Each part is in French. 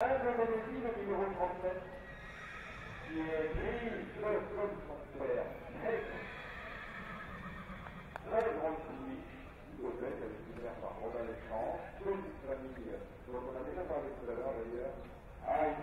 Le bénéfice numéro 37, qui est gris, bleu comme son très grande famille, au fait, elle est ouverte par Robin Léchange, toute une famille, dont on a déjà parlé tout à l'heure d'ailleurs, à une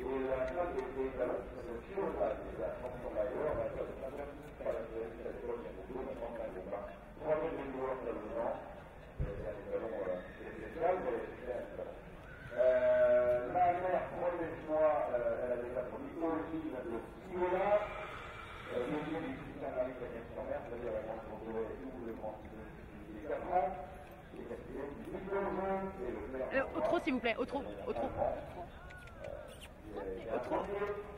et la classe des états, c'est le Euh, 2029. S'il vous plaît, au euh,